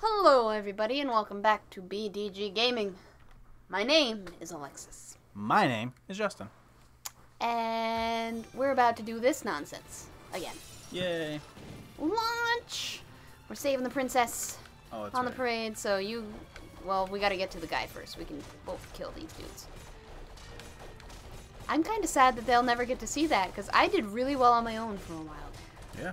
Hello, everybody, and welcome back to BDG Gaming. My name is Alexis, My name is Justin. and we're about to do this nonsense again. Yay. Launch! We're saving the princess Oh, on the parade, so you. Well, we gotta get to the guy first. We can both kill these dudes. I'm kind of sad that they'll never get to see that, because I did really well on my own for a while. Yeah.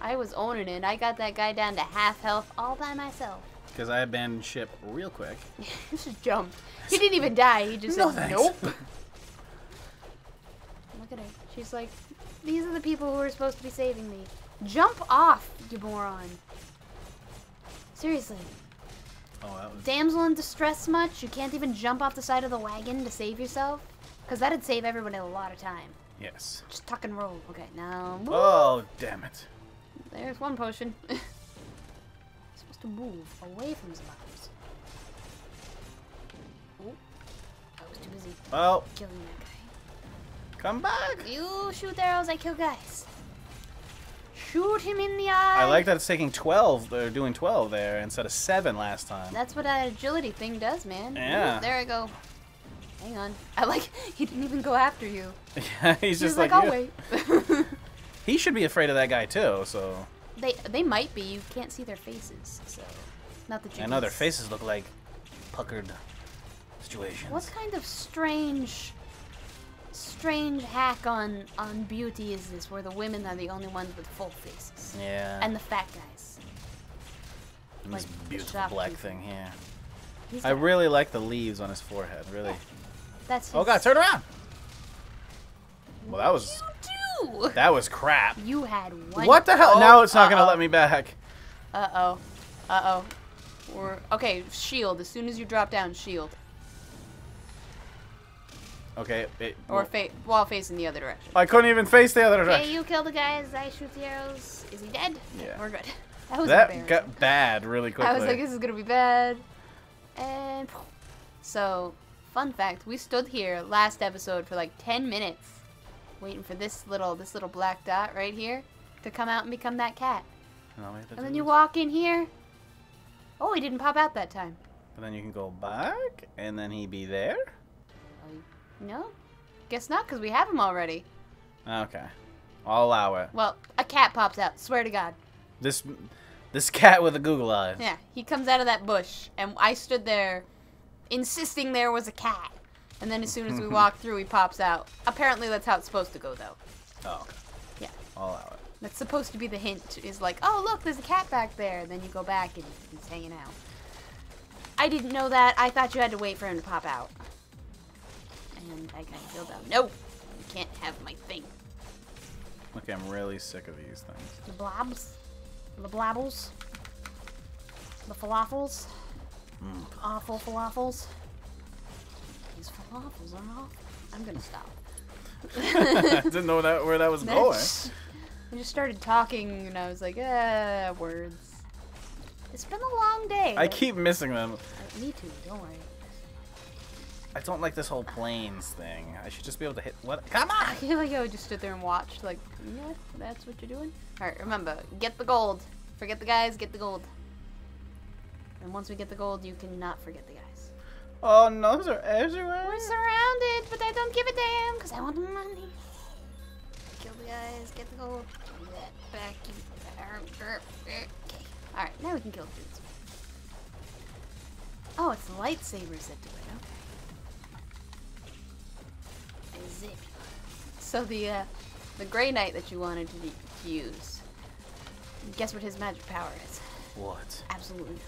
I was owning it. I got that guy down to half health all by myself. Because I abandoned ship real quick. he just jumped. He didn't even die. He just No said, thanks. nope. Look at her. She's like, these are the people who are supposed to be saving me. Jump off, you moron. Seriously. Oh, that was. Damsel in distress much? You can't even jump off the side of the wagon to save yourself? Because that'd save everybody a lot of time. Yes. Just tuck and roll. Okay, now. Move. Oh, damn it. There's one potion. supposed to move away from Zlobs. Oh, I was too busy Well, killing that guy. come back. You shoot arrows, I kill guys. Shoot him in the eye. I like that it's taking 12. They're doing 12 there instead of 7 last time. That's what that agility thing does, man. Yeah. Ooh, there I go. Hang on. I like. He didn't even go after you. Yeah, he's He just like, like, I'll "Yeah." wait. He should be afraid of that guy too, so. they they might be. You can't see their faces, so not that you. I know their faces look like puckered situations. What kind of strange, strange hack on on beauty is this, where the women are the only ones with full faces, Yeah. and the fat guys? And this beautiful black people. thing here. I really like the leaves on his forehead. Really. That's. Oh god, turn around. Well, that was You do. that was crap. You had one. What the hell? Oh, now it's not gonna let me back. Uh oh. Uh oh. We're okay. Shield. As soon as you drop down, shield. Okay. It, Or fa- while facing the other direction. I couldn't even face the other direction. Okay, you kill the guys. I shoot the arrows. Is he dead? Yeah. We're good. That was That got bad really quickly. I was like, this is gonna be bad. And so, fun fact: we stood here last episode for like 10 minutes, waiting for this little this little black dot right here to come out and become that cat. And I'll make the And then you walk in here. Oh, he didn't pop out that time. But then you can go back, and then he be there. No, guess not, cause we have him already. Okay, I'll allow it. Well, a cat pops out. Swear to God. This this cat with the Google eyes. Yeah, he comes out of that bush, and I stood there, insisting there was a cat. And then as soon as we walk through, he pops out. Apparently, that's how it's supposed to go, though. Oh. Yeah. I'll allow it. That's supposed to be the hint. Is like, oh look, there's a cat back there. And then you go back and he's hanging out. I didn't know that. I thought you had to wait for him to pop out. And I got feel out. No, you can't have my thing. Okay, I'm really sick of these things. The blobs, the blabbles, the falafels, Mm. awful falafels. These falafels are awful. I'm gonna stop. I didn't know that where that was going. I just started talking and I was like, ah, words. It's been a long day. I keep missing them. Uh, me too. Don't worry. I don't like this whole planes thing. I should just be able to hit what? Come on! I feel like I would just stood there and watched. Like, yeah, that's what you're doing. All right, remember, get the gold. Forget the guys. Get the gold. And once we get the gold, you cannot forget the guys. Oh no, those are everywhere. We're surrounded, but I don't give a damn because I want the money. Kill the guys. Get the gold. Give that back. you- Okay. All right, now we can kill the dudes. Oh, it's the lightsabers that do it. Okay. A zip. So the uh, the Grey Knight that you wanted to, to use. Guess what his magic power is? What? Absolutely nothing.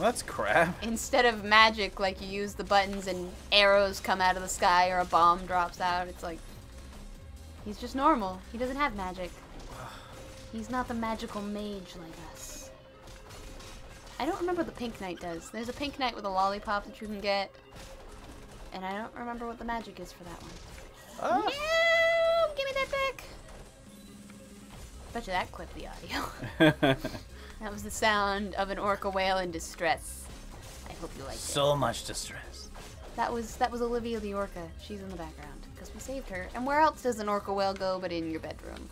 Well, that's crap. Instead of magic, like you use the buttons and arrows come out of the sky or a bomb drops out, it's like he's just normal. He doesn't have magic. He's not the magical mage like us. I don't remember what the pink knight does. There's a pink knight with a lollipop that you can get. And I don't remember what the magic is for that one. Ah. No! Give me that back! Bet you that clipped the audio. that was the sound of an orca whale in distress. I hope you liked it. so much distress. That was that was Olivia the orca. She's in the background because we saved her. And where else does an orca whale go but in your bedroom?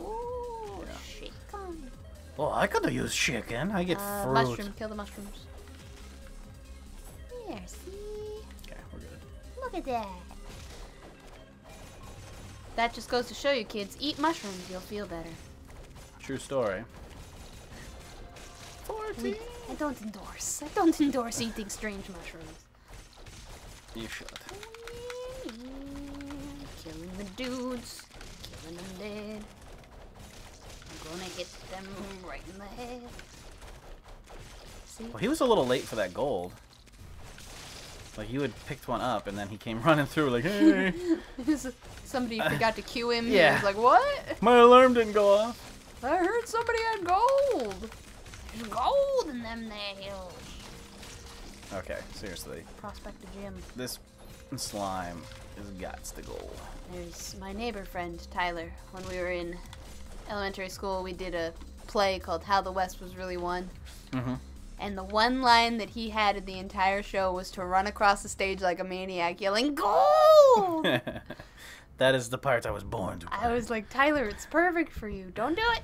Ooh, Yeah. shake 'em. Well, I could use chicken. I get Uh, fruit. mushroom. Kill the mushrooms. There, see? Okay, we're good. Look at that. That just goes to show you, kids. Eat mushrooms. You'll feel better. True story. We, I don't endorse. I don't endorse eating strange mushrooms. You should. Killing the dudes. Killing them dead. I'm gonna hit them right in the head. See? Well, he was a little late for that gold. Like you had picked one up, and then he came running through like, "Hey, Somebody forgot to cue him. yeah. He was like, what? my alarm didn't go off." I heard somebody had gold. There's gold in them there hills. Okay, seriously, Prospector Jim. this slime is gots the gold. There's my neighbor friend, Tyler. When we were in elementary school, we did a play called How the West Was Really Won. Mm-hmm. And the one line that he had in the entire show was to run across the stage like a maniac yelling, Gold! that is the part I was born to. I was like, Tyler, it's perfect for you. Don't do it.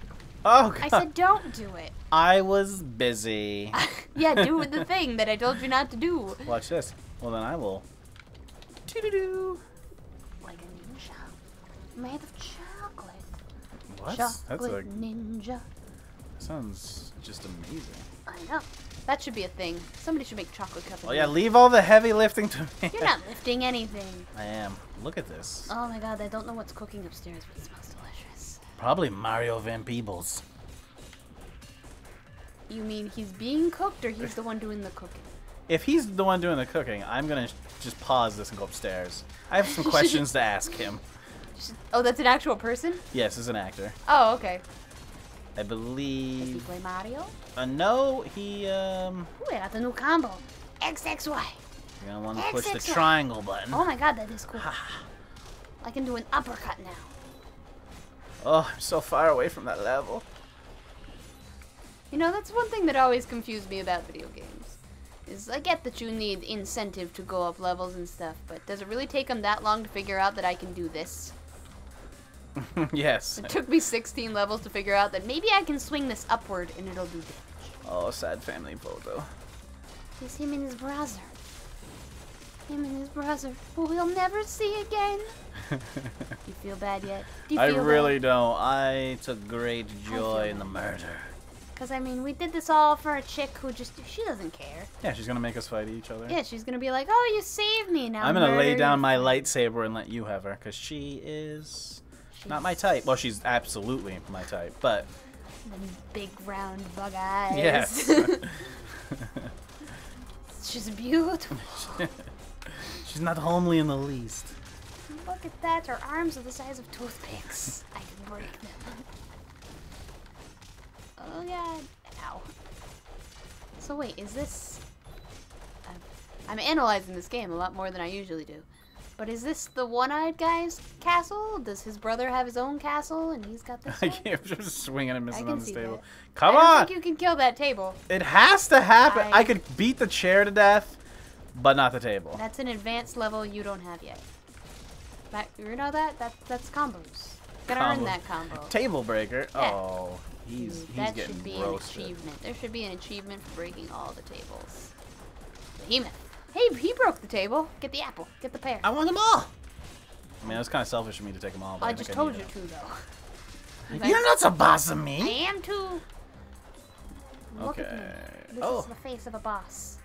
Oh God. I said, don't do it. I was busy. yeah, do the thing that I told you not to do. Watch this. Well, then I will. Doo-doo-doo. Like a ninja. Made of chocolate. What? That's Chocolate a ninja. sounds just amazing. I know. That should be a thing. Somebody should make chocolate cup. Oh yeah, leave all the heavy lifting to me. You're not lifting anything. I am. Look at this. Oh my god, I don't know what's cooking upstairs, but it smells. Probably Mario Van Peebles. You mean he's being cooked or he's the one doing the cooking? If he's the one doing the cooking, I'm gonna just pause this and go upstairs. I have some questions to ask him. Oh, that's an actual person? Yes, as an actor, Oh, okay. I believe. Does he play Mario? Uh, no, he um. Ooh, I got the new combo. XXY. You're gonna want to push the triangle button. Oh my god, that is cool. I can do an uppercut now. Oh, I'm so far away from that level. You know, that's one thing that always confused me about video games. Is I get that you need incentive to go up levels and stuff, but does it really take them that long to figure out that I can do this? yes. It took me 16 levels to figure out that maybe I can swing this upward and it'll do damage. Oh, sad family photo. It's him in his brother. Him and his brother, who we'll never see again. You feel bad yet? Do you I really don't. I took great joy in the murder. Because, I mean, we did this all for a chick who just, she doesn't care. Yeah, she's gonna make us fight each other. Yeah, she's gonna be like, oh, you saved me now. I'm gonna lay down my lightsaber and let you have her, cause she is not my type. Well, she's absolutely my type, but Them big round bug eyes. yes. She's beautiful. she's not homely in the least. Look at that. Her arms are the size of toothpicks. I can break them. Oh god. Ow. So wait, is this... I'm, analyzing this game a lot more than I usually do. But is this the one-eyed guy's castle? Does his brother have his own castle and he's got this I one? can't I'm just swinging and missing on this table. that. Come I on! think you can kill that table. It has to happen. I- I could beat the chair to death, but not the table. That's an advanced level you don't have yet. That, you know that? that that's combos. Gotta earn that combo. Table breaker. Yeah. Oh, he's Ooh, he's that getting should be roasted. an achievement. There should be an achievement for breaking all the tables. Behemoth. Hey, he broke the table. Get the apple. Get the pear. I want them all. I mean, it was kind of selfish of me to take them all. But I I, just told need you to, though. You're not the boss of me. I am too. Look at me. This Oh. is the face of a boss.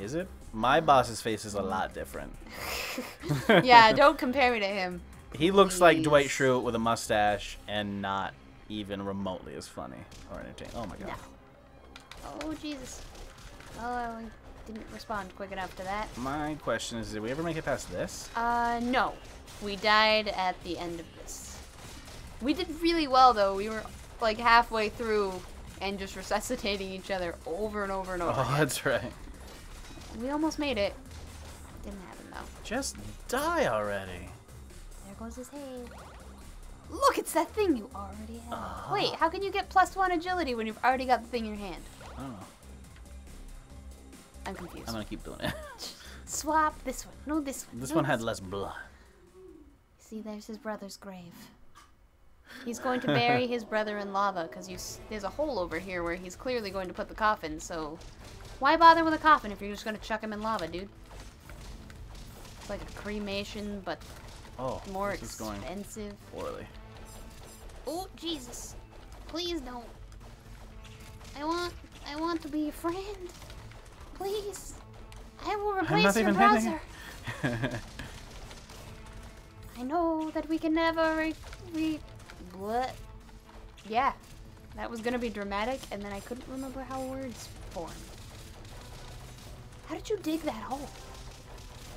Is it? My boss's face is a lot different. yeah, don't compare me to him. He looks like Dwight Schrute with a mustache and not even remotely as funny or entertaining. Oh my god. No. Oh, Jesus. Oh, I didn't respond quick enough to that. My question is, did we ever make it past this? Uh, no. We died at the end of this. We did really well, though. We were, like, halfway through and just resuscitating each other over and over and over. Oh, again. that's right. We almost made it. Didn't happen, though. Just die already. There goes his head. Look, it's that thing you already have. Ah. Wait, how can you get plus one agility when you've already got the thing in your hand? I don't know. I'm confused. I'm gonna keep doing it. Swap this one. No, this one. This no, one had less blood. See, there's his brother's grave. He's going to bury his brother in lava because there's a hole over here where he's clearly going to put the coffin. So, why bother with a coffin if you're just going to chuck him in lava, dude? It's like a cremation, but Oh, more this is going expensive. poorly. Oh, Jesus. Please don't. I want I want to be your friend. Please. I will replace not your browser. I know that we can never re... re what? Yeah. That was gonna be dramatic, and then I couldn't remember how words form. How did you dig that hole?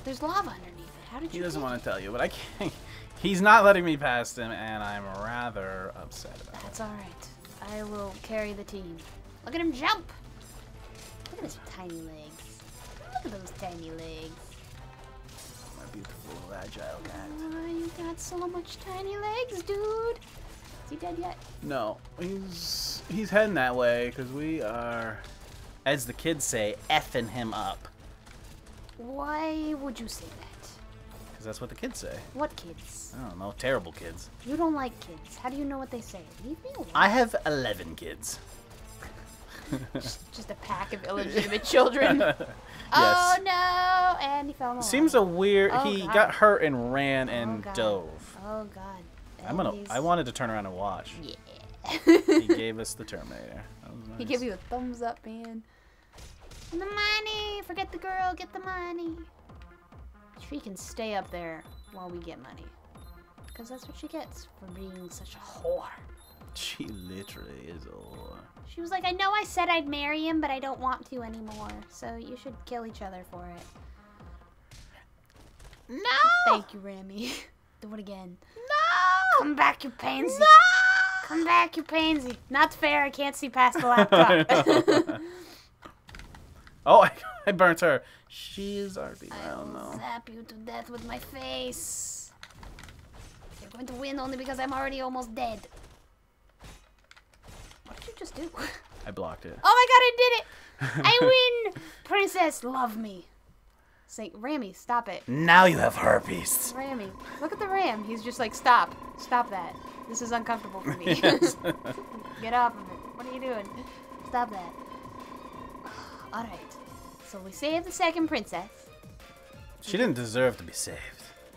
There's lava underneath it. How did you He doesn't want to tell you, but I can't. He's not letting me past him, and I'm rather upset about it. That's alright. I will carry the team. Look at him jump! Look at his tiny legs. Look at those tiny legs. My beautiful agile cat. Oh, you got so much tiny legs, dude. Is he dead yet? No, he's he's heading that way because we are, as the kids say, effing him up. Why would you say that? Because that's what the kids say. What kids? I don't know, terrible kids. You don't like kids. How do you know what they say? Leave me alone. I have 11 kids. Just a pack of illegitimate children. yes. Oh no! And he fell in the Seems a weird. Oh, he God. got hurt and ran oh, and God. dove. Oh god. I'm gonna. And I wanted to turn around and watch. Yeah. He gave us the Terminator. Was He gave you a thumbs up, man. And the money! Forget the girl, get the money. She can stay up there while we get money. Because that's what she gets for being such a whore. She literally is a whore. She was like, I know I said I'd marry him, but I don't want to anymore. So you should kill each other for it. No. Thank you, Rami. Do it again. No. Come back, you pansy. No. Come back, you pansy. Not fair, I can't see past the laptop. Oh, I, I burnt her. She's is RP. I don't know. zap you to death with my face. You're going to win only because I'm already almost dead. What did you just do? I blocked it. Oh my god, I did it! I win! Princess, love me. Say, Rami, stop it. Now you have herpes. Rami, look at the ram. He's just like, stop. Stop that. This is uncomfortable for me. Get off of it. What are you doing? Stop that. Alright. So we saved the second princess. she didn't deserve to be saved.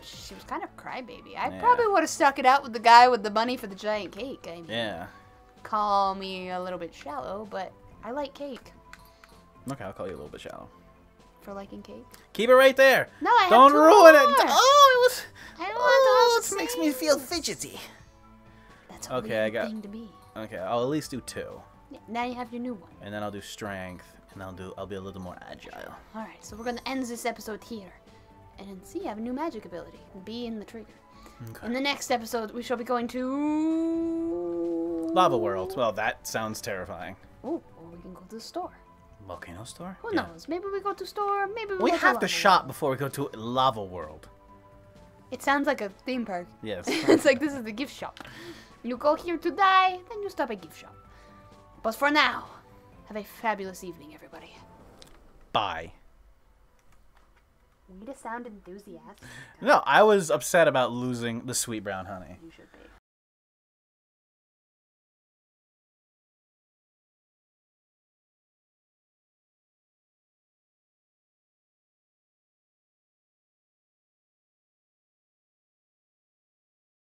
She was kind of a crybaby. I Yeah. probably would have stuck it out with the guy with the money for the giant cake. I mean, Yeah. call me a little bit shallow, but I like cake Okay, I'll call you a little bit shallow. for liking cake. Keep it right there. No, I have Don't ruin it. Oh, it was. I don't Oh, want it makes me feel fidgety. That's a Okay, I got- thing to be. Okay, I'll at least do two, Yeah, now you have your new one. and then I'll do strength, and I'll do. I'll be a little more agile. All right, so we're gonna end this episode here, and see, I have a new magic ability. Be in the trigger. Okay. In the next episode, we shall be going to Lava World. Well, that sounds terrifying. Oh, or we can go to the store. Volcano store. Who Yeah. knows? Maybe we go to store. Maybe we, We have to to shop World. before we go to Lava World. It sounds like a theme park. Yes. it's like this is the gift shop. You go here to die, then you stop at gift shop. But for now, have a fabulous evening, everybody. Bye. We to sound enthusiastic. No, I was upset about losing the sweet brown honey. You should be.